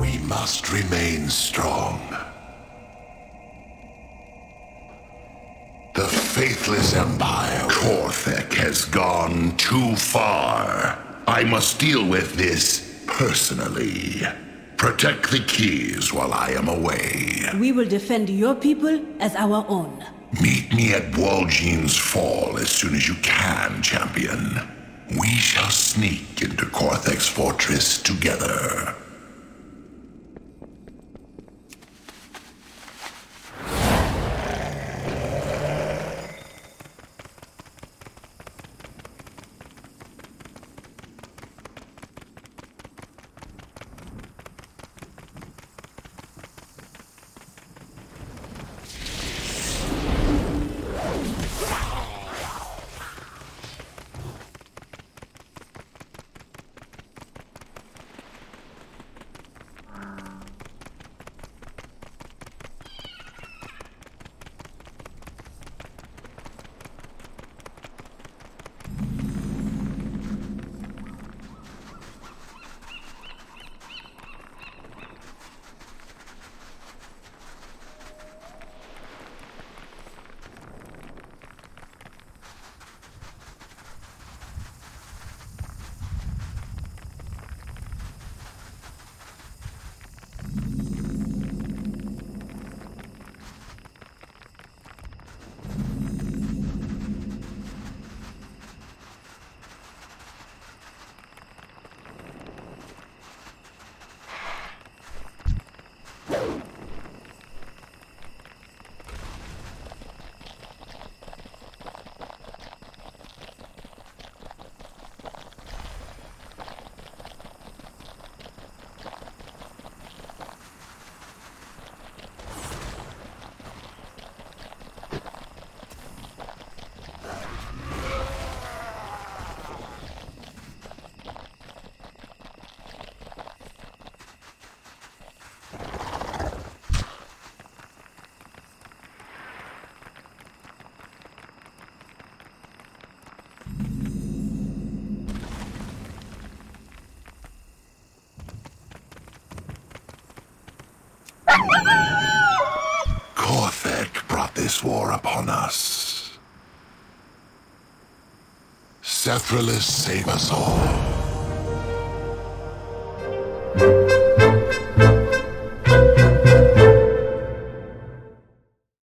We must remain strong. The Faithless Empire, Korthek, has gone too far. I must deal with this personally. Protect the keys while I am away. We will defend your people as our own. Meet me at Waljean's Fall as soon as you can, champion. We shall sneak into Korthek's fortress together. This war upon us. Sethraliss, save us all.